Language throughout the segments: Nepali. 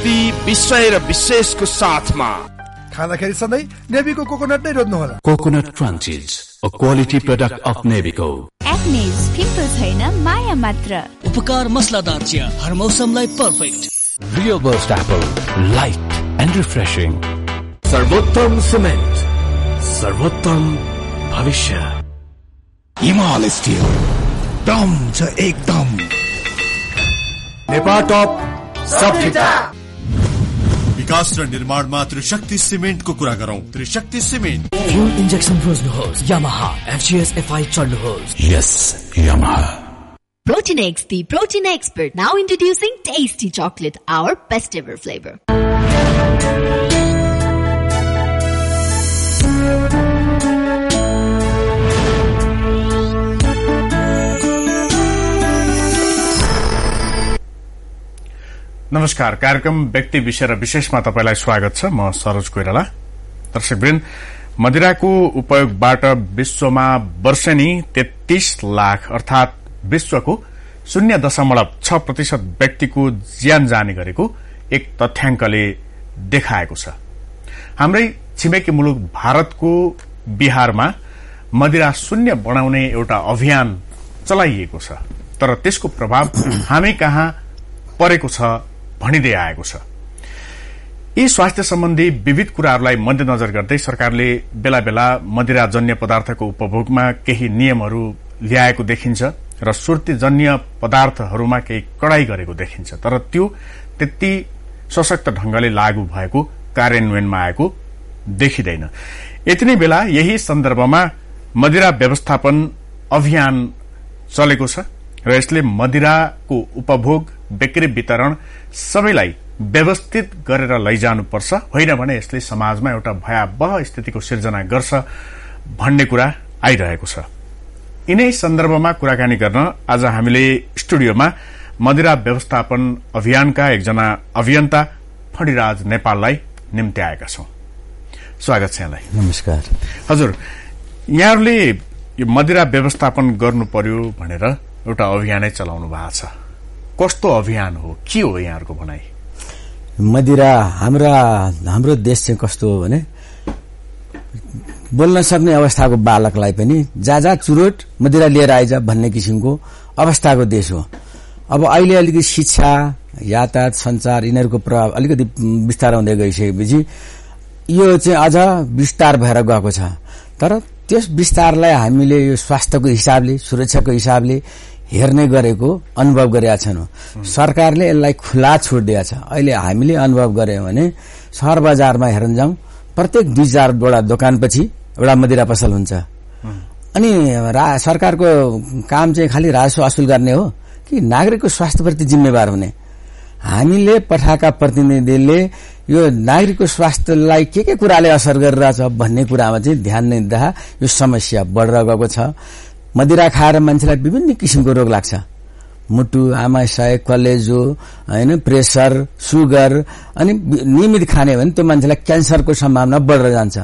शक्ति विषय र विशेषको साथमा। खाँदाखेरि सधैँ नेभीको कोकोनट नै रोज्नुहोला। Coconut crunchies a quality product of Nebico एक्नेज pimple छैन माया मात्र। उपकार मसलादार चिया हर मौसमलाई perfect real burst apple light and refreshing सर्वोत्तम सिमेन्ट सर्वोत्तम भविष्य। हिमाल स्टिल दम छ एकदम। नेपाल टप सब विकास र निर्माणमा त्रिशक्ति सिमेन्टको कुरा गरौँ त्रिशक्ति सिमेन्ट फ्युल इन्जेक्सन रोज्नुहोस् यामाहा एफजिएस एफआई चढ्नुहोस् यस Yamaha Protein the protein expert, now introducing Tasty Chocolate, our best ever flavor. नमस्कार कार्यक्रम व्यक्ति विषय र विशेषमा तपाईँलाई स्वागत छ। म सरोज कोइराला। दर्शकवृन्द मदिराको उपयोगबाट विश्वमा वर्षेनी तेत्तीस लाख अर्थात विश्वको शून्य दशमलव छ प्रतिशत व्यक्तिको ज्यान जाने गरेको एक तथ्याङ्कले देखाएको छ। हाम्रै छिमेकी मुलुक भारतको बिहारमा मदिरा शून्य बनाउने एउटा अभियान चलाइएको छ। तर त्यसको प्रभाव हामी कहाँ परेको छ भनिँदै आएको छ। यी स्वास्थ्य सम्बन्धी विविध कुराहरूलाई मध्यनजर गर्दै सरकारले बेला बेला मदिराजन्य पदार्थको उपभोगमा केही नियमहरू ल्याएको देखिन्छ र सुर्तीजन्य पदार्थहरूमा केही कडाई गरेको देखिन्छ। तर त्यो त्यति सशक्त ढंगले लागू भएको कार्यान्वयनमा आएको देखिँदैन। यति नै बेला यही सन्दर्भमा मदिरा व्यवस्थापन अभियान चलेको छ र यसले मदिराको उपभोग बिक्री वितरण सबैलाई व्यवस्थित गरेर लैजानुपर्छ। होइन भने यसले समाजमा एउटा भयावह स्थितिको सिर्जना गर्छ भन्ने कुरा आइरहेको छ। यिनै सन्दर्भमा कुराकानी गर्न आज हामीले स्टुडियोमा मदिरा व्यवस्थापन अभियानका एकजना अभियन्ता फणिराज नेपाललाई निम्ति आएका छौं। स्वागत छ यहाँलाई। नमस्कार। हजुर यहाँहरूले यो मदिरा व्यवस्थापन गर्नु पर्यो भनेर एउटा अभियानै चलाउनु भएको छ। कस्तो अभियान हो? के हो यहाँहरूको भनाइ मदिरा हाम्रा हाम्रो देश चाहिँ कस्तो हो भने बोल्न सक्ने अवस्थाको बालकलाई पनि जहाँ जहाँ चुरोट मदिरा लिएर आइज भन्ने किसिमको अवस्थाको देश हो। अब अहिले अलिकति शिक्षा यातायात संचार यिनीहरूको प्रभाव अलिकति विस्तार हुँदै गइसकेपछि यो चाहिँ अझ विस्तार भएर गएको छ। तर त्यस विस्तारलाई हामीले यो स्वास्थ्यको हिसाबले सुरक्षाको हिसाबले हेर्ने गरेको अनुभव गरेका छैनौँ। सरकारले यसलाई खुला छुट दिएको छ। अहिले हामीले अनुभव गर्यौँ भने सहर बजारमा हेर्न जाउँ प्रत्येक दुई चारवटा दोकानपछि एउटा मदिरा पसल हुन्छ। अनि सरकारको काम चाहिँ खालि राजस्व असुल गर्ने हो कि नागरिकको स्वास्थ्यप्रति जिम्मेवार हुने। हामीले पठाएका प्रतिनिधिले यो नागरिकको स्वास्थ्यलाई के के कुराले असर गरिरहेछ भन्ने कुरामा चाहिँ ध्यान नै दिँदा यो समस्या बढेर गएको छ। मदिरा खाएर मान्छेलाई विभिन्न किसिमको रोग लाग्छ। मुटु आमाशय कलेजो होइन प्रेसर सुगर अनि नियमित खाने भने त्यो मान्छेलाई क्यान्सरको सम्भावना बढेर जान्छ।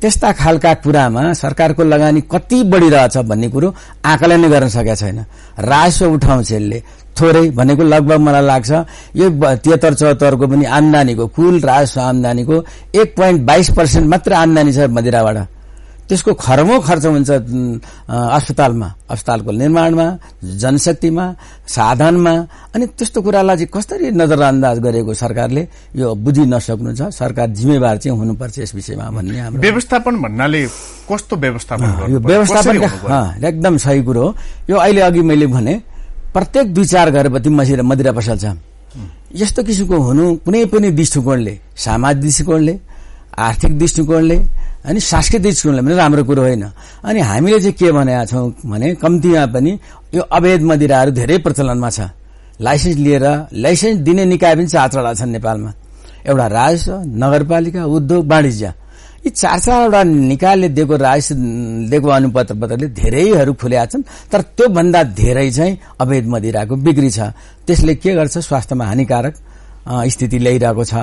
त्यस्ता खालका कुरामा सरकारको लगानी कति बढ़िरहेछ भन्ने कुरो आकलन गर्न सकेका छैन। राजस्व उठाउँछ यसले थोरै भनेको लगभग मलाई लाग्छ यो तिहत्तर चौहत्तरको पनि आमदानीको कुल राजस्व आमदानीको एक पोइन्ट बाइस पर्सेन्ट मात्र आमदानी छ मदिराबाट। त्यसको खरबौं खर्च हुन्छ अस्पतालमा अस्पतालको निर्माणमा जनशक्तिमा साधनमा अनि त्यस्तो कुरालाई चाहिँ कसरी नजरअन्दाज गरेको सरकारले यो बुझि नसक्नु छ सरकार जिम्मेवार चाहिँ हुनुपर्छ यस विषयमा भन्ने हाम्रो व्यवस्थापन भन्नाले कस्तो व्यवस्थापन यो व्यवस्थापन एकदम सही कुरो हो। यो अहिले अघि मैले भने प्रत्येक दुई चार घरपति मसिर मदिरा पसल छ। यस्तो किसिमको हुनु कुनै पनि दृष्टिकोणले सामाजिक दृष्टिकोणले आर्थिक दृष्टिकोणले अनि सांस्कृतिक दृष्टिकोणले पनि राम्रो कुरो होइन। अनि हामीले चाहिँ के भनेका छौँ भने कम्तीमा पनि यो अवैध मदिराहरू धेरै प्रचलनमा छ। लाइसेन्स लिएर लाइसेन्स दिने निकाय पनि चारवटा छन् नेपालमा। एउटा राजस्व नगरपालिका उद्योग वाणिज्य। यी चार चारवटा निकायले दिएको राजस्व दिएको अनुपत्र पत्रले धेरैहरू खुलेका छन् तर त्योभन्दा धेरै चाहिँ अवैध मदिराको बिक्री छ। त्यसले के गर्छ? स्वास्थ्यमा हानिकारक स्थिति ल्याइरहेको छ।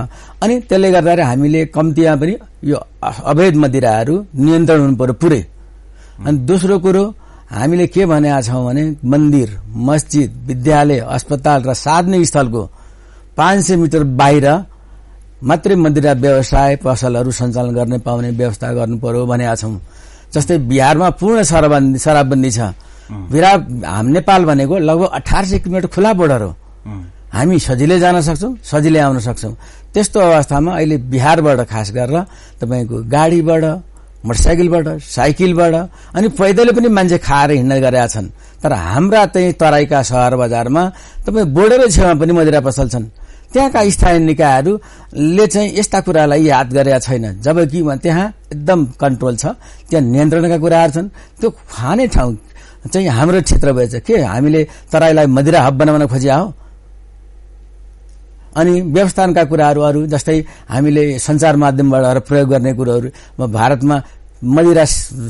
अनि त्यसले गर्दाखेरि हामीले कम्तीमा पनि यो अवैध मदिराहरू नियन्त्रण हुनु पर्यो पुरै। अनि दोस्रो कुरो हामीले के भनेका छौँ भने मन्दिर मस्जिद विद्यालय अस्पताल र साधन स्थलको पाँच सय मिटर बाहिर मात्रै मदिरा व्यवसाय पसलहरू सञ्चालन गर्ने पाउने व्यवस्था गर्नु पर्यो भनेका छौँ। जस्तै बिहारमा पूर्ण शराबबन्दी शराबबन्दी छ। बिहार नेपाल भनेको लगभग अठार सय किलोमिटर खुला बोर्डर हो। हामी सजिलै जान सक्छौँ सजिलै आउन सक्छौँ। त्यस्तो अवस्थामा अहिले बिहारबाट खास गरेर तपाईँको गाडीबाट मोटरसाइकलबाट साइकलबाट अनि पैदलै पनि मान्छे खाएर हिँड्ने गरेका छन्। तर हाम्रा चाहिँ तराईका सहर बजारमा तपाईँ बोर्डरै छेउमा पनि मदिरा पसल छन्। त्यहाँका स्थानीय निकायहरूले चाहिँ यस्ता कुरालाई याद गरेका छैन। जबकि त्यहाँ एकदम कन्ट्रोल छ त्यहाँ नियन्त्रणका कुराहरू छन्। त्यो खाने ठाउँ चाहिँ हाम्रो क्षेत्र भएछ। के हामीले तराईलाई मदिरा हब बनाउन खोजिया हो? अनि व्यवस्थापनका कुराहरू अरू जस्तै हामीले सञ्चार माध्यमबाट प्रयोग गर्ने कुरोहरू भारतमा मदिरा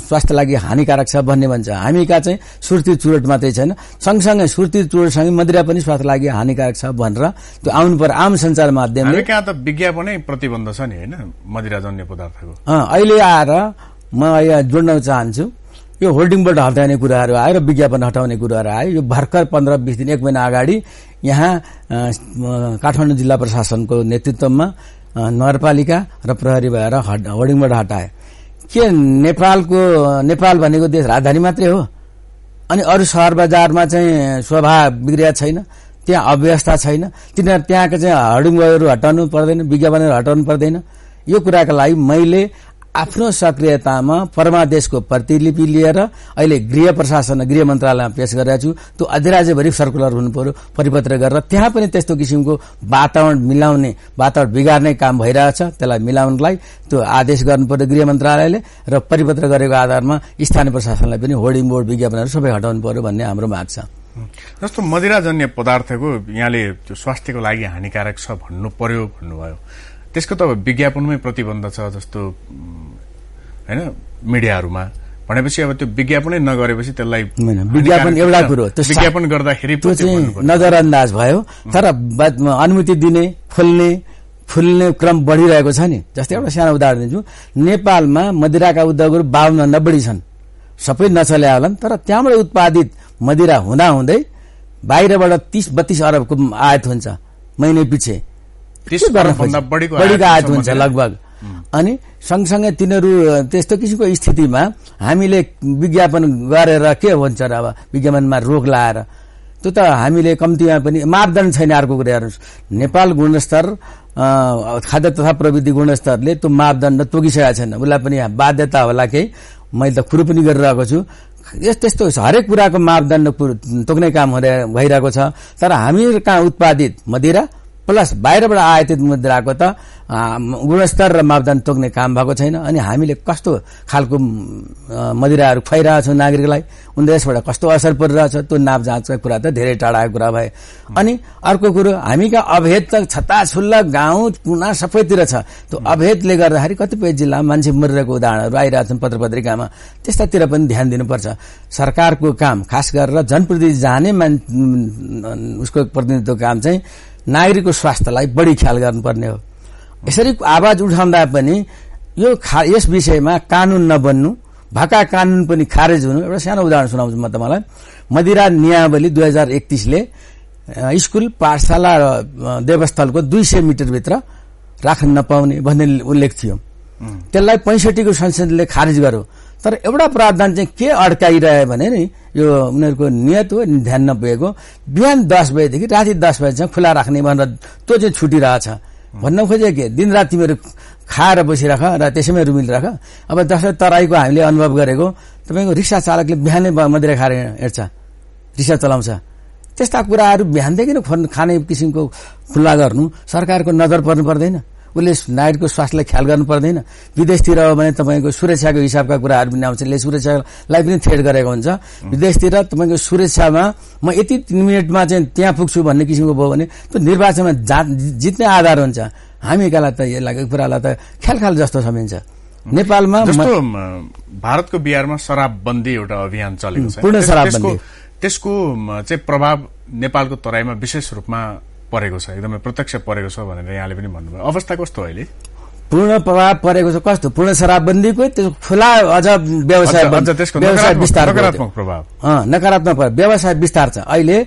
स्वास्थ्य लागि हानिकारक छ भन्ने भन्छ। हामीका चाहिँ सुर्ती चुरोट मात्रै छैन। सँगसँगै सुर्ती चुरोटसँगै मदिरा पनि स्वास्थ्य लागि हानिकारक छ भनेर त्यो आउनु पर्यो आम सञ्चार माध्यमले। हामी कहाँ त विज्ञापनै प्रतिबन्ध छ नि होइन? मदिराजन्य पदार्थको। अहिले आएर म यहाँ जोड्न चाहन्छु। यो होल्डिङबाट हटाउने कुराहरू आयो र विज्ञापन हटाउने कुराहरू आयो। यो भर्खर पन्ध्र बिस दिन एक महिना अगाडि यहाँ काठमाडौँ जिल्ला प्रशासनको नेतृत्वमा नगरपालिका र प्रहरी भएर हट होर्डिङबाट हटाए के नेपालको नेपाल भनेको देश राजधानी मात्रै हो? अनि अरू सहर बजारमा चाहिँ स्वभाव बिग्रिया छैन त्यहाँ अव्यवस्था छैन तिनीहरू त्यहाँको चाहिँ हडिङहरू हटाउनु पर्दैन विज्ञापनहरू हटाउनु पर्दैन। यो कुराका लागि मैले आफ्नो सक्रियतामा परमादेशको प्रतिलिपि लिएर अहिले गृह प्रशासन गृह मन्त्रालयमा पेश गरिरहेको छु। त्यो अधिराज्यभरि सर्कुलर हुनु पर्यो परिपत्र गरेर। त्यहाँ पनि त्यस्तो किसिमको वातावरण मिलाउने वातावरण बिगार्ने काम भइरहेछ त्यसलाई मिलाउनलाई त्यो आदेश गर्नु पर्यो गृह मन्त्रालयले र परिपत्र गरेको आधारमा स्थानीय प्रशासनलाई पनि होर्डिङ बोर्ड विज्ञापनहरू सबै हटाउनु पर्यो भन्ने हाम्रो माग छ। जस्तो मदिराजन्य पदार्थको यहाँले त्यो स्वास्थ्यको लागि हानिकारक छ भन्नु पर्यो भन्नुभयो। त्यसको त अब विज्ञापनमै प्रतिबन्ध छ जस्तो होइन मिडियाहरूमा। भनेपछि अब त्यो विज्ञापनै नगरेपछि त्यसलाई विज्ञापन एउटा। कुरो विज्ञापन गर्दाखेरि भन्नुपर्छ। नजरअन्दाज भयो। तर अनुमति दिने फुल्ने फुल्ने क्रम बढिरहेको छ नि। जस्तै एउटा सानो उदाहरण दिन्छु। नेपालमा मदिराका उद्योगहरू बाहन्न बढी छन्। सबै नचल्या होलान् तर त्यहाँबाट उत्पादित मदिरा हुँदा हुँदै बाहिरबाट तीस बत्तीस अरबको आयात हुन्छ। महिने पछि। 30 के गर्न अरबभन्दा खोज्छ? बढीको आयात हुन्छ हुन्छ। लगभग। अनि सँगसँगै तिनीहरू त्यस्तो किसिमको स्थितिमा हामीले विज्ञापन गरेर के भन्छ र अब विज्ञापनमा रोक लाएर त्यो त हामीले कम्तीमा पनि मापदण्ड छैन अर्को कुरा हेर्नुहोस्। नेपाल गुणस्तर खाद्य तथा प्रविधि गुणस्तरले त्यो मापदण्ड तोकिसकेका छैन। उसलाई पनि बाध्यता होला केही। मैले त कुरो पनि गरिरहेको छु। यस त्यस्तो हरेक कुराको मापदण्ड तोक्ने काम भइरहेको छ। तर हामी कहाँ उत्पादित मदिरा प्लस बाहिरबाट आयातित मुद्राको त गुणस्तर र मापदण्ड तोक्ने काम भएको छैन। अनि हामीले कस्तो खालको मदिराहरू खुवाइरहेछौँ नागरिकलाई? उनीहरू यसबाट कस्तो असर परिरहेछ? त्यो नाप जाँचका कुरा त धेरै टाढाको कुरा भए। अनि अर्को कुरो हामीका अभेद त छत्ताछुल्ला गाउँ कुना सबैतिर छ। त्यो अभेदले गर्दाखेरि कतिपय जिल्लामा मान्छे मरिरहेको उदाहरणहरू आइरहेछन् पत्र पत्रिकामा त्यस्तातिर पनि ध्यान दिनुपर्छ। सरकारको काम खास गरेर जनप्रतिनिधि जाने मान उसको प्रतिनिधित्व काम चाहिँ नागरिकको स्वास्थ्यलाई बढी ख्याल गर्नुपर्ने हो। यसरी आवाज उठाउँदा पनि यो खा यस विषयमा कानून नबन्नु भएका कानून पनि खारेज हुनु। एउटा सानो उदाहरण सुनाउँछु म तपाईँलाई। मदिरा नियावली दुई हजार एकतिसले स्कुल पाठशाला र देवस्थलको दुई सय मिटरभित्र राख्न नपाउने भन्ने उल्लेख थियो। त्यसलाई पैँसठीको संसदले खारेज गर्यो। तर एउटा प्रावधान चाहिँ के अड्काइरह्यो भने नि यो उनीहरूको नियत हो ध्यान नपुगेको। बिहान दस बजेदेखि राति दस बजेसम्म खुला राख्ने भनेर त्यो चाहिँ छुटिरहेछ। भन्न खोजेको के? दिनरात तिमीहरू खाएर बसिराख र त्यसैमै रुमिलिराख। अब जसरी तराईको हामीले अनुभव गरेको तपाईँको रिक्सा चालकले बिहानै मदिरा खाएर हिँड्छ रिक्सा चलाउँछ। त्यस्ता कुराहरू बिहानदेखि नै खाने किसिमको खुल्ला गर्नु सरकारको नजर पर्नु पर्दैन। उसले नागरिकको स्वास्थ्यलाई ख्याल गर्नु पर्दैन। विदेशतिर हो भने तपाईँको सुरक्षाको हिसाबका कुराहरू पनि आउँछ। यसले सुरक्षालाई पनि थ्रेड गरेको हुन्छ। विदेशतिर तपाईँको सुरक्षामा म यति तिन मिनटमा चाहिँ त्यहाँ पुग्छु भन्ने किसिमको भयो भने त्यो निर्वाचनमा जा जित्ने आधार हुन्छ। हामीकालाई त यसलाई कुरालाई त ख्याल ख्याल जस्तो समिन्छ नेपालमा भारतको बिहारमा शराबबन्दी एउटा अभियान चलेको छ। पूर्ण शराबबन्दी। त्यसको चाहिँ प्रभाव नेपालको तराईमा विशेष रूपमा परेको छ एकदमै प्रत्यक्ष परेको छ भनेर यहाँले पनि भन्नुभयो। अवस्था कस्तो अहिले? पूर्ण प्रभाव परेको छ कस्तो? पूर्ण शराबबन्दीको त्यो खुला अझ व्यवसाय व्यवसाय विस्तार नकारात्मक प्रभाव। नकारात्मक प्रभाव। व्यवसाय विस्तार छ। अहिले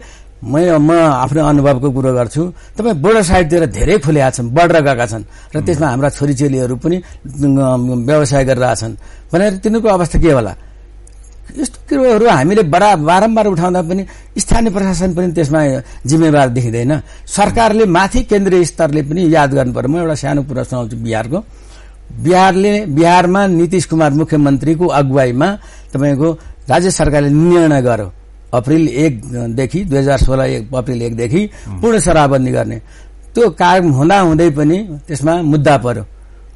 म म आफ्नो अनुभवको कुरो गर्छु। तपाईँ बोर्डर साइडतिर धेरै खुलेका छन् बढेर गएका छन् र त्यसमा हाम्रा छोरीचेलीहरू पनि व्यवसाय गरिरहेछन्। भनेर तिनीहरूको अवस्था के होला? यस्तो कुरोहरू हामीले बडा बारम्बार उठाउँदा पनि स्थानीय प्रशासन पनि त्यसमा जिम्मेवार देखिँदैन। सरकारले माथि केन्द्रीय स्तरले पनि याद गर्नु पर्यो म एउटा सानो कुरा सुनाउँछु बिहारको। बिहारले बिहारमा नीतिश कुमार मुख्यमन्त्रीको अगुवाईमा तपाईँको राज्य सरकारले निर्णय गर्यो। अप्रिल एकदेखि दुई हजार सोह्र एक अप्रिल एकदेखि पूर्ण शराबबन्दी गर्ने। त्यो काम हुँदा हुँदै पनि त्यसमा मुद्दा पर्यो।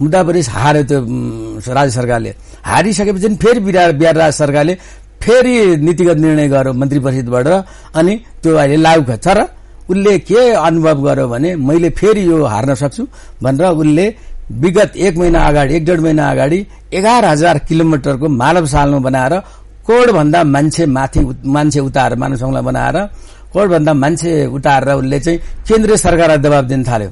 मुद्दा पनि हार्यो त्यो राज्य सरकारले हारिसकेपछि फेरि बिहार बिहार राज्य सरकारले फेरि नीतिगत निर्णय गर्यो मन्त्री परिषदबाट अनि त्यो अहिले लागू भयो। तर उसले के अनुभव गर्यो भने मैले फेरि यो हार्न सक्छु भनेर उसले विगत एक महिना अगाडि एक डेढ महिना अगाडि एघार हजार किलोमिटरको मानव साल्नो बनाएर करोडभन्दा मान्छे माथि मान्छे उताएर मानव सङ्घलाई बनाएर करोडभन्दा मान्छे उतारेर उसले चाहिँ केन्द्रीय सरकारलाई दबाब दिन थाल्यो।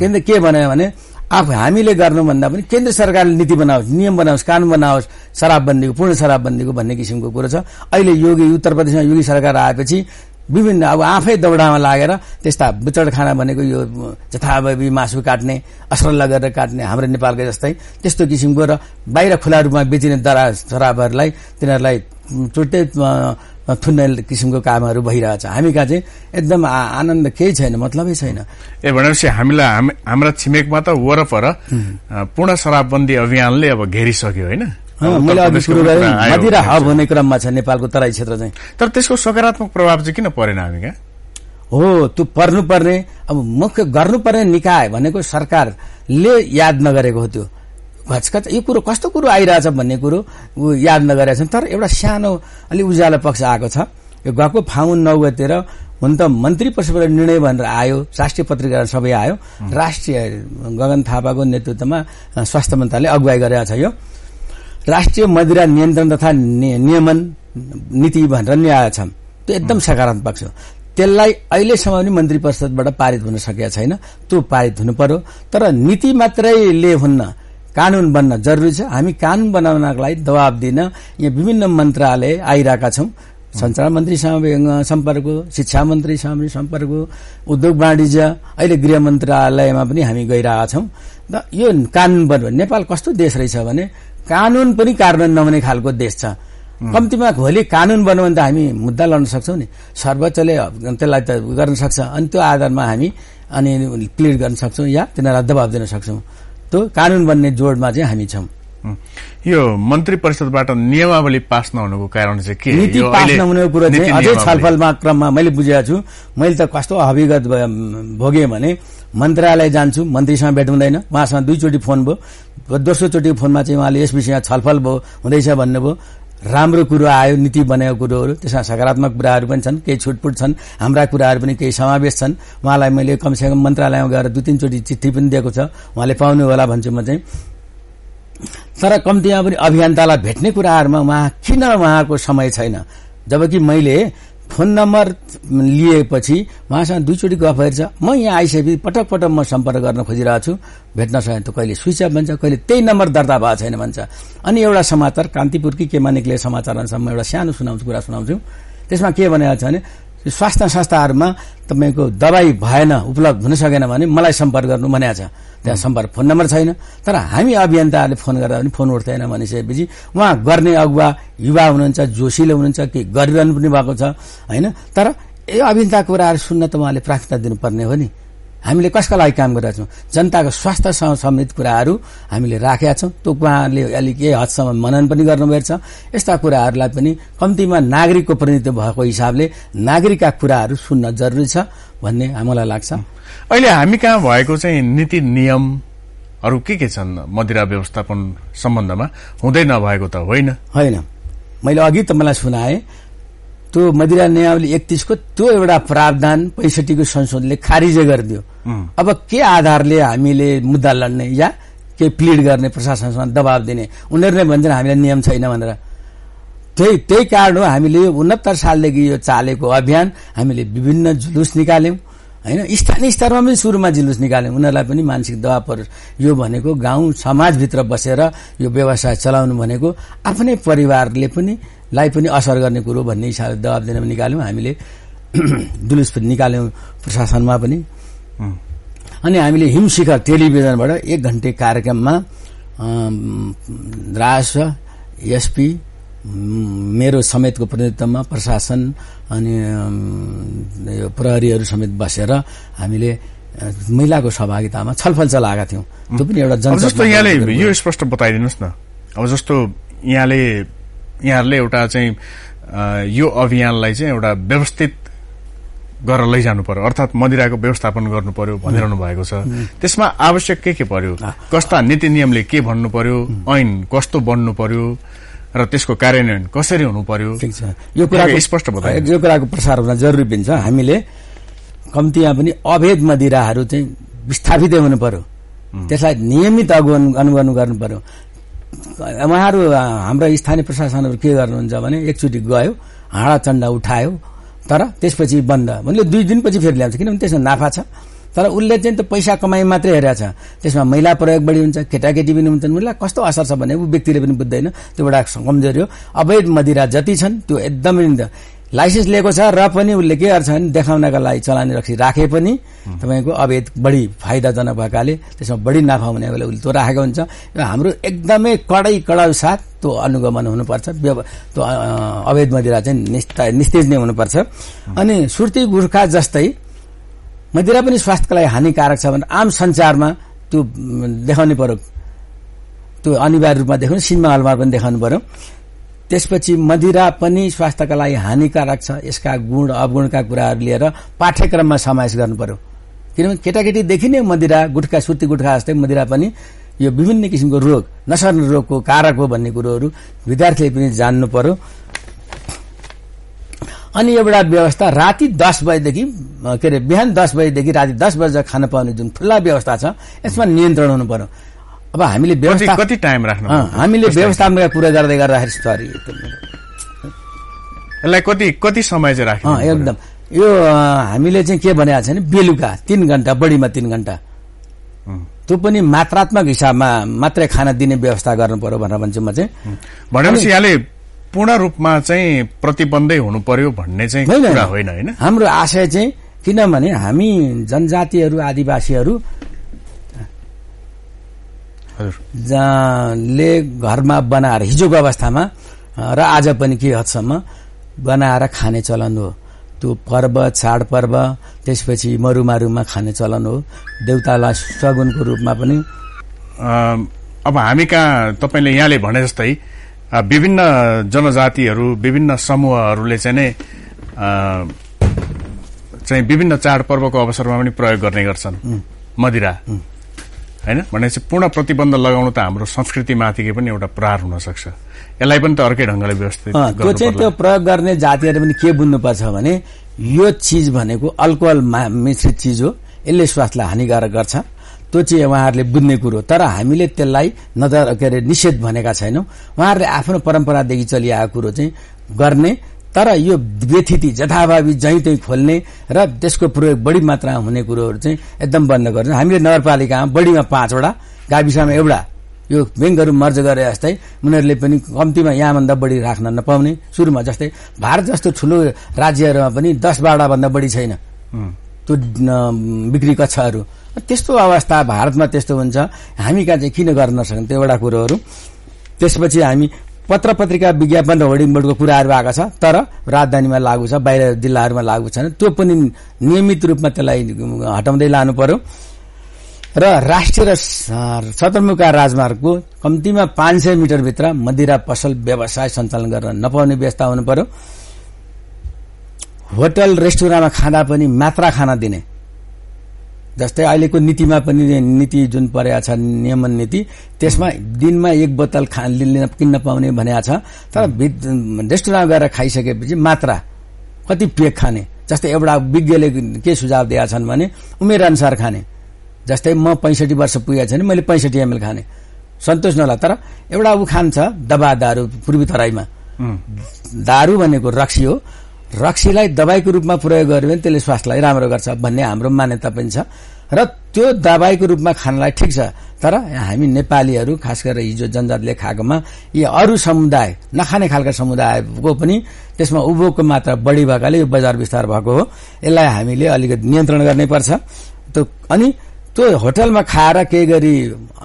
केन्द्र के भन्यो भने आफू हामीले गर्नुभन्दा पनि केन्द्र सरकारले नीति बनाओस् नियम बनाओस् कानून बनाओस् शराबबन्दीको पूर्ण शराबबन्दीको भन्ने किसिमको कुरो छ। अहिले योगी उत्तर प्रदेशमा योगी सरकार आएपछि विभिन्न अब आफै दौडामा लागेर त्यस्ता बुचड खाना भनेको यो जथाभावी मासु काट्ने असरल्ला गरेर काट्ने हाम्रो नेपालकै जस्तै त्यस्तो किसिमको र बाहिर खुला रूपमा बेचिने दरा शराबहरूलाई तिनीहरूलाई छुट्टै थुन्ने किसिमको कामहरू भइरहेछ। हामी कहाँ चाहिँ एकदम आनन्द केही छैन मतलबै छैन। ए भनेपछि हामीलाई हाम- हाम्रा छिमेकमा त वरपर पूर्ण शराबबन्दी अभियानले अब घेरिसक्यो होइन? मैले अघि कुरो गरेँ मदिरा हब हुने क्रममा छ नेपालको तराई क्षेत्र चाहिँ। तर त्यसको सकारात्मक प्रभाव चाहिँ किन परेन हामी कहाँ? हो त्यो पर्नुपर्ने अब मुख्य गर्नुपर्ने निकाय भनेको सरकारले याद नगरेको हो त्यो। घचकच यो कुरो कस्तो कुरो आइरहेछ भन्ने कुरो ऊ याद नगरेको छ तर एउटा सानो अलि उज्यालो पक्ष आएको छ। यो गएको फाउन नौ गतेर हुन त मन्त्री परिषदबाट निर्णय भनेर आयो राष्ट्रिय पत्रिका सबै आयो। राष्ट्रिय गगन थापाको नेतृत्वमा स्वास्थ्य मन्त्रालयले अगुवाई गरेका छ यो। राष्ट्रिय मदिरा नियन्त्रण तथा नियमन नीति भनेर ल्याएका छन् त्यो एकदम सकारात्मक छ त्यसलाई अहिलेसम्म पनि मन्त्री परिषदबाट पारित हुन सकेका छैन। त्यो पारित हुनु पर्यो। तर नीति मात्रैले हुन्न। कानून बन्न जरुरी छ। हामी कानून बनाउनको लागि दबाब दिन यहाँ विभिन्न मन्त्रालय आइरहेका छौं। सञ्चार मन्त्रीसँग सम्पर्क शिक्षा मन्त्रीसँग सम्पर्क उद्योग वाणिज्य अहिले गृह मन्त्रालयमा पनि हामी गइरहेका छौं। र यो कानून बन्यो नेपाल कस्तो देश रहेछ भने कानून पनि कार्यान्वयन नहुने खालको देश छ। कम्तीमा भोलि कानून बन्यो भने त हामी मुद्दा लड्न सक्छौँ नि। सर्वोच्चले त्यसलाई त गर्न सक्छ। अनि त्यो आधारमा हामी अनि प्लिड गर्न सक्छौँ या तिनीहरूलाई दबाब दिन सक्छौँ। त्यो कानून बन्ने जोडमा चाहिँ हामी छौँ। यो मन्त्री परिषदबाट नियमावली पास नहुनुको कारण चाहिँ के? नीति पास नहुनेको कुरो चाहिँ अझै। छलफलमा क्रममा मैले बुझेको छु। मैले त कस्तो अभिगत भोगेँ भने मन्त्रालय जान्छु मन्त्रीसँग भेट हुँदैन उहाँसँग दुईचोटि फोन भयो। दोस्रोचोटिको फोनमा चाहिँ उहाँले यस विषयमा छलफल भयो हुँदैछ भन्नुभयो। राम्रो कुरो आयो नीति बनेको कुरोहरू त्यसमा सकारात्मक कुराहरू पनि छन् केही छुटपुट छन् हाम्रा कुराहरू पनि केही समावेश छन्। उहाँलाई मैले कमसेकम मन्त्रालयमा गएर दुई तिनचोटि चिठी पनि दिएको छ। उहाँले पाउनु होला भन्छु म चाहिँ। तर कम्तीमा पनि अभियन्तालाई भेट्ने कुराहरूमा उहाँ किन उहाँको समय छैन? जबकि मैले फोन नम्बर लिएपछि उहाँसँग दुईचोटि गफ छ म यहाँ आइसकेपछि पटक पटक म सम्पर्क गर्न खोजिरहेको छु। भेट्न सकेँ त कहिले स्विच अफ भन्छ कहिले त्यही नम्बर दर्ता भएको छैन भन्छ। अनि एउटा समाचार कान्तिपुर कि केमा निक्ले समाचार अनुसार म एउटा सानो सुनाउँछु कुरा सुनाउँछु। त्यसमा के भनेको छ भने स्वास्थ्य संस्थाहरूमा तपाईँको दबाई भएन उपलब्ध हुन सकेन भने मलाई सम्पर्क गर्नु भनेको छ। त्यहाँ सम्पर्क फोन नम्बर छैन तर हामी अभियन्ताहरूले फोन गर्दा पनि फोन उठ्दैन भनिसकेपछि उहाँ गर्ने अगुवा युवा हुनुहुन्छ जोशीले हुनुहुन्छ के गरिरहनु पनि भएको छ होइन? तर यो अभियन्ताको कुराहरू सुन्न त उहाँले प्राथमिकता दिनुपर्ने हो नि। हामीले कसका लागि काम गरेका छौँ? जनताको स्वास्थ्यसँग सम्बन्धित कुराहरू हामीले राखेका छौँ। त्यो उहाँले अलिक केही हदसम्म मनन पनि गर्नुभएको छ यस्ता कुराहरूलाई पनि कम्तीमा नागरिकको प्रतिनिधित्व भएको हिसाबले नागरिकका कुराहरू सुन्न जरुरी छ भन्ने मलाई लाग्छ। अहिले हामी कहाँ भएको चाहिँ नीति नियमहरू के के छन् मदिरा व्यवस्थापन सम्बन्धमा? हुँदै नभएको त होइन। होइन। मैले अघि तपाईँलाई सुनाएँ त्यो मदिरा नियमावली एकतिसको त्यो एउटा प्रावधान पैँसठीको संशोधनले खारिज गरिदियो। अब के आधारले हामीले मुद्दा लड्ने या के प्लिड गर्ने प्रशासनसँग दबाब दिने? उनीहरू नै भन्छन् हामीलाई नियम छैन भनेर। त्यही त्यही कारण हो हामीले उनहत्तर सालदेखि यो चालेको अभियान हामीले विभिन्न जुलुस निकाल्यौं। होइन स्थानीय स्तरमा पनि सुरुमा जुलुस निकाल्यौं। उनीहरूलाई पनि मानसिक दबाब परोस् यो भनेको गाउँ समाजभित्र बसेर यो व्यवसाय चलाउनु भनेको आफ्नै परिवारले पनि लाई पनि असर गर्ने कुरो भन्ने हिसाबले दबाब दिन निकाल्यौं। हामीले जुलुस पनि निकाल्यौँ प्रशासनमा पनि। अनि हामीले हिमशिखर टेलिभिजनबाट एक घन्टे कार्यक्रममा राज एसपी मेरो समेतको प्रतिनिधित्वमा प्रशासन अनि यो प्रहरीहरू समेत बसेर हामीले महिलाको सहभागितामा छलफल चलाएका थियौँ। त्यो पनि एउटा अब जस्तो यहाँले यो स्पष्ट बताइदिनुहोस् न। अब जस्तो यहाँले यहाँहरूले एउटा चाहिँ यो अभियानलाई चाहिँ एउटा व्यवस्थित गरेर लैजानु पर्यो। अर्थात् मदिराको व्यवस्थापन गर्नु पर्यो भनिरहनु भएको छ। त्यसमा आवश्यक के के पर्यो? कस्ता नीति नियमले के भन्नु पर्यो? ऐन कस्तो बन्नु पर्यो? र त्यसको कार्यान्वयन कसरी हुनु पर्यो? यो कुराको स्पष्ट यो कुराको प्रसार हुन जरुरी पनि छ। हामीले कम्तीमा पनि अवैध मदिराहरू चाहिँ विस्थापितै हुनु पर्यो। त्यसलाई नियमित अगुवन अनुगमन गर्नु पर्यो। उहाँहरू हाम्रा स्थानीय प्रशासनहरू के गर्नुहुन्छ भने एकचोटि गयो हाँडा चण्डा उठायो तर त्यसपछि बन्द। भने दुई दिनपछि फेरि ल्याउँछ किनभने त्यसमा नाफा छ। तर उसले चाहिँ त पैसा कमाइ मात्रै हेरेको छ त्यसमा महिला प्रयोग बढी हुन्छ केटाकेटी पनि हुन्छन्। उसलाई कस्तो असर छ भने ऊ व्यक्तिले पनि बुझ्दैन। त्यो एउटा कमजोरी हो अवैध मदिरा जति छन् त्यो एकदमै लाइसेन्स लिएको छ र पनि उसले के गर्छ भने देखाउनका लागि चलानी रक्सी राखे पनि तपाईँको अवैध बढी फाइदाजनक भएकाले त्यसमा बढी नाफा हुने बेला उसले त्यो राखेको हुन्छ। र हाम्रो एकदमै कडै कडाउ साथ त्यो अनुगमन हुनुपर्छ। त्यो अवैध मदिरा चाहिँ निस्ता- निस्तेज नै हुनुपर्छ। अनि सुर्ती गुर्खा जस्तै मदिरा पनि स्वास्थ्यको लागि हानिकारक छ भने आम संचारमा त्यो देखाउनु पर्यो। त्यो अनिवार्य रूपमा देखाउनु सिनेमा हलमा पनि देखाउनु पर्यो। त्यसपछि मदिरा पनि स्वास्थ्यका लागि हानिकारक छ। यसका गुण अवगुणका कुराहरू लिएर पाठ्यक्रममा समावेश गर्नु पर्यो। किनभने केटाकेटीदेखि नै मदिरा गुटखा सुर्ती गुटखा जस्तै मदिरा पनि यो विभिन्न किसिमको रोग नसर्ने रोगको कारक हो भन्ने कुरोहरू विद्यार्थीले पनि जान्नु पर्यो। अनि एउटा व्यवस्था राति दस बजेदेखि के अरे बिहान दस बजेदेखि राति दस बजे खान पाउने जुन खुल्ला व्यवस्था छ यसमा नियन्त्रण हुनु पर्यो। अब हामीले व्यवस्था कति टाइम राख्नु हामीले व्यवस्थापनका कुरा गर्दै गर्दाखेरि सरी यसलाई कति कति समय चाहिँ राख्नु एकदम। यो हामीले चाहिँ के भनेको छ भने बेलुका तीन घण्टा बढीमा तीन घण्टा त्यो पनि मात्रात्मक हिसाबमा मात्रै खाना दिने व्यवस्था गर्नु पर्यो भनेर भन्छु म चाहिँ। भनेपछि यहाँले पूर्ण रूपमा चाहिँ प्रतिबन्धै हुनु पर्यो भन्ने चाहिँ होइन, कुरा होइन। हाम्रो आशय चाहिँ किनभने हामी जनजातिहरू आदिवासीहरू जहाँले घरमा बनाएर हिजोको अवस्थामा र आज पनि के हदसम्म बनाएर खाने चलन हो? त्यो पर्व चाडपर्व त्यसपछि मरुमारुमा खाने चलन हो। देउतालाई सगुनको रूपमा पनि। अब हामी कहाँ तपाईँले यहाँले भने जस्तै विभिन्न जनजातिहरू विभिन्न समूहहरूले चाहिँ नै चाहिँ विभिन्न चाडपर्वको अवसरमा पनि प्रयोग गर्ने गर्छन्। मदिरा। होइन? भनेपछि पूर्ण प्रतिबन्ध लगाउनु त हाम्रो संस्कृतिमाथिकै पनि एउटा प्रहार हुन सक्छ यसलाई पनि त अर्कै ढङ्गले व्यवस्थित त्यो चाहिँ। त्यो प्रयोग गर्ने जातिहरूले पनि के बुझ्नुपर्छ भने यो चिज भनेको अल्कोहल मिश्रित चिज हो। यसले स्वास्थ्यलाई हानिकारक गर्छ। त्यो चाहिँ उहाँहरूले बुझ्ने कुरो तर हामीले त्यसलाई नजर के अरे निषेध भनेका छैनौँ। उहाँहरूले आफ्नो परम्परादेखि चलिआएको कुरो चाहिँ गर्ने तर यो व्यथिति जथाभावी जहीँ तहीँ खोल्ने र त्यसको प्रयोग बढी मात्रामा हुने कुरोहरू चाहिँ एकदम बन्द गर्छ हामीले नगरपालिकामा बढीमा पाँचवटा गाविसमा एउटा यो ब्याङ्कहरू मर्ज गरे जस्तै उनीहरूले पनि कम्तीमा यहाँभन्दा बढी राख्न नपाउने सुरुमा जस्तै भारत जस्तो ठुलो राज्यहरूमा पनि दस बाह्रवटा भन्दा बढी छैन। त्यो बिक्री कक्षाहरू। त्यस्तो अवस्था भारतमा त्यस्तो हुन्छ। हामी कहाँ चाहिँ किन गर्न नसक्ने त्यो एउटा कुरोहरू। त्यसपछि हामी पत्र पत्रिका विज्ञापन र होर्डिङ बोर्डको कुराहरू आएको छ तर राजधानीमा लागू छ बाहिर जिल्लाहरूमा लागू छैन। त्यो पनि नियमित रूपमा त्यसलाई हटाउँदै लानु पर्यो। र राष्ट्रिय र सदरमुका राजमार्गको कम्तीमा पाँच सय मिटरभित्र मदिरा पसल व्यवसाय सञ्चालन गर्न नपाउने व्यवस्था हुनु पर्यो। होटल रेस्टुरेन्टमा खाँदा पनि मात्रा खाना दिने। जस्तै अहिलेको नीतिमा पनि नीति जुन परेको छ नियमन नीति त्यसमा दिनमा एक बोतल खा लिन किन्न पाउने भनेको छ। तर रेस्टुरेन्टमा गएर खाइसकेपछि मात्रा कति पेक खाने? जस्तै एउटा विज्ञले के सुझाव दिएका छन् भने उमेर अनुसार खाने। जस्तै म पैँसठी वर्ष पुगेको छैन मैले पैँसठी एमएल खाने। सन्तोष नहोला तर एउटा ऊ खान्छ दबा दारू पूर्वी तराईमा। दारू भनेको रक्सी हो। रक्सीलाई दबाईको रूपमा प्रयोग गर्यो भने त्यसले स्वास्थ्यलाई राम्रो गर्छ भन्ने हाम्रो मान्यता पनि छ। र त्यो दबाईको रूपमा खानलाई ठिक छ। तर हामी नेपालीहरू खास गरेर हिजो जनजातिले खाएकोमा यी अरू समुदाय नखाने खालका समुदायको पनि त्यसमा उपभोगको मात्रा बढी भएकाले यो बजार विस्तार भएको हो। यसलाई हामीले अलिकति नियन्त्रण गर्नै पर्छ। त्यो अनि त्यो होटलमा खाएर केही गरी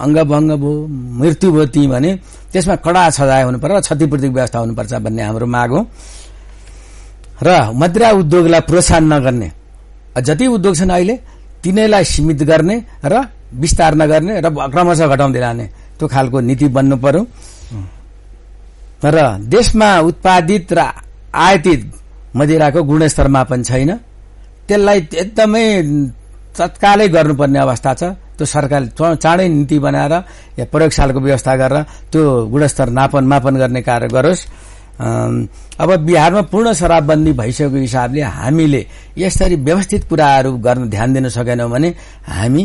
अङ्गभङ्ग भयो मृत्यु भयो ती भने त्यसमा कडा सजाय हुनु पर्छ र क्षतिपूर्तिको व्यवस्था हुनुपर्छ भन्ने हाम्रो माग हो। र मदिरा उद्योगलाई प्रोत्साहन नगर्ने जति उद्योग छन् अहिले तिनैलाई सीमित गर्ने र विस्तार नगर्ने र क्रमशः घटाउँदै लाने त्यो खालको नीति बन्नु पर्यो। र देशमा उत्पादित र आयातित मदिराको गुणस्तर मापन छैन। त्यसलाई एकदमै तत्कालै गर्नुपर्ने अवस्था छ। त्यो सरकारले चाँडै नीति बनाएर या प्रयोगशालाको व्यवस्था गरेर त्यो गुणस्तर नापन मापन गर्ने कार्य गरोस्। अब बिहारमा पूर्ण शराबबन्दी भइसकेको हिसाबले हामीले यसरी व्यवस्थित कुराहरू गर्न ध्यान दिन सकेनौँ भने हामी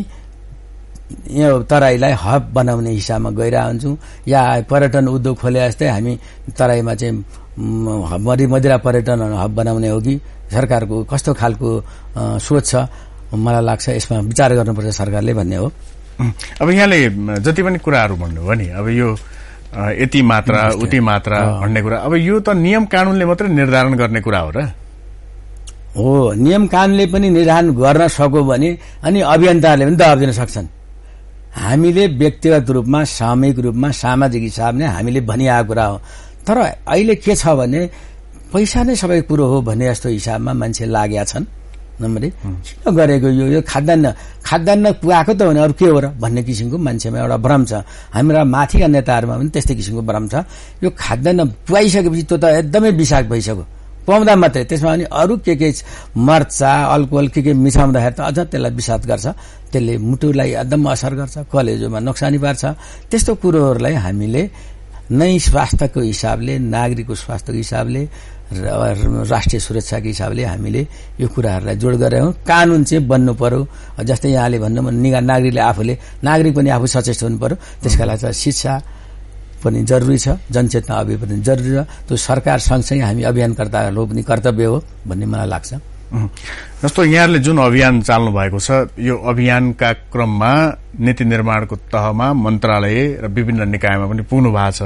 यो तराईलाई हब बनाउने हिसाबमा हुन्छौँ या पर्यटन उद्योग खोले जस्तै हामी तराईमा चाहिँ म, मदि मदिरा पर्यटन हब बनाउने हो कि सरकारको कस्तो खालको सोच छ मलाई लाग्छ यसमा विचार गर्नुपर्छ सरकारले भन्ने हो। अब यहाँले जति पनि कुराहरू भन्नुभयो नि अब यो यति मात्रा उति मात्रा भन्ने कुरा। अब यो त नियम कानूनले मात्रै निर्धारण गर्ने कुरा हो र। हो नियम कानूनले पनि निर्धारण गर्न सक्यो भने अनि अभियन्ताहरूले पनि दबाब दिन सक्छन्। हामीले व्यक्तिगत रूपमा सामूहिक रूपमा सामाजिक हिसाबले हामीले भनिआएको कुरा हो। तर अहिले के छ भने पैसा नै सबै कुरो हो भन्ने जस्तो हिसाबमा मान्छे लागेका छन्। नम्बर एक किन गरेको यो? यो खाद्यान्न खाद्यान्न पुगाएको त भने अरू के हो र? भन्ने किसिमको मान्छेमा एउटा भ्रम छ। हाम्रा माथिका नेताहरूमा पनि त्यस्तै किसिमको भ्रम छ। यो खाद्यान्न पुगाइसकेपछि त्यो त एकदमै विषाक भइसक्यो। पाउँदा मात्रै। त्यसमा पनि अरू के के मर्चा अल्कोहल के के मिसाउँदाखेरि त अझ त्यसलाई विषाद गर्छ। त्यसले मुटुलाई एकदम असर गर्छ कलेजोमा नोक्सानी पार्छ। त्यस्तो कुरोहरूलाई हामीले नै स्वास्थ्यको हिसाबले नागरिकको स्वास्थ्यको हिसाबले राष्ट्रिय सुरक्षाको हिसाबले हामीले यो कुराहरूलाई जोड गरेर कानून चाहिँ बन्नु पर्यो। जस्तै यहाँले भन्नु निगा नागरिकले आफूले नागरिक पनि आफू सचेत हुनु पर्यो। त्यसका लागि शिक्षा पनि जरुरी छ जनचेतना अभियान जरुरी छ। त्यो सरकार सँगसँगै हामी अभियानकर्ताहरू पनि कर्तव्य हो भन्ने मलाई लाग्छ। जस्तो यहाँहरूले जुन अभियान चाल्नु भएको छ यो अभियानका क्रममा नीति निर्माणको तहमा मन्त्रालय र विभिन्न निकायमा पनि पुग्नु भएको छ।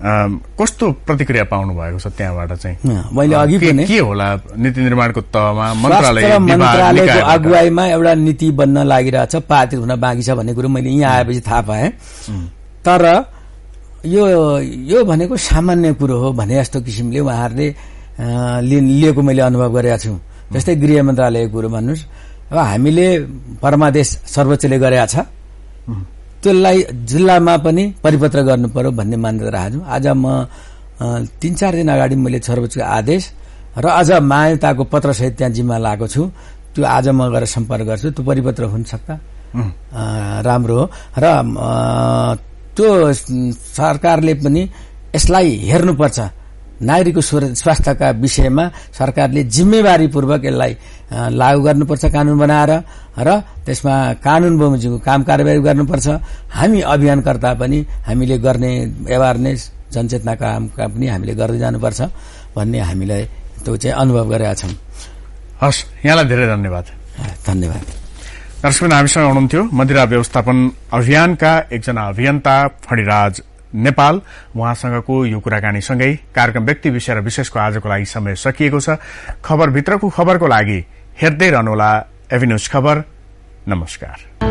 कस्तो प्रतिक्रिया पाउनु भएको छ त्यहाँबाट चाहिँ? मैले अघि पनि- के होला नीति निर्माणको तहमा? मन्त्रालय मन्त्रालयको? अगुवाईमा एउटा नीति बन्न लागिरहेछ पारित हुन बाँकी छ भन्ने कुरो मैले यहाँ आएपछि थाहा पाएँ। तर यो यो भनेको सामान्य कुरो हो भने जस्तो किसिमले उहाँहरूले लिएको मैले अनुभव गरेका छु। जस्तै गृह मन्त्रालयको कुरो भन्नुहोस्। अब हामीले परमादेश सर्वोच्चले गरेका छ। त्यसलाई जिल्लामा पनि परिपत्र गर्नु पर्यो भन्ने मान्यता राखेको छु आज म तीन चार दिन अगाडि मैले सर्वोच्चको आदेश र अझ मान्यताको पत्रसहित त्यहाँ जिम्मा लगाएको छु। त्यो आज म गएर सम्पर्क गर्छु। त्यो परिपत्र हुन सक्दा राम्रो हो। र त्यो सरकारले पनि यसलाई हेर्नुपर्छ। नागरिकको स्वास्थ्यका विषयमा सरकारले जिम्मेवारीपूर्वक यसलाई लागू गर्नुपर्छ कानून बनाएर र त्यसमा कानून बमोजिमको काम कारवाही गर्नुपर्छ। हामी अभियानकर्ता पनि हामीले गर्ने एवारनेस जनचेतना काम पनि हामीले गर्दै जानुपर्छ भन्ने हामीलाई त्यो चाहिँ अनुभव गरेका छौँ। हस् यहाँलाई धेरै धन्यवाद। धन्यवाद। दर्शकबिन हामीसँग हुनुहुन्थ्यो मदिरा व्यवस्थापन अभियानका एकजना अभियन्ता फणिराज नेपाल उहाँसँगको यो कुराकानीसँगै कार्यक्रम व्यक्ति विषय र विशेषको आजको लागि समय सकिएको छ। खबरभित्रको खबरको लागि हेर्दै रहनुहोला एभिन्यूज खबर। नमस्कार।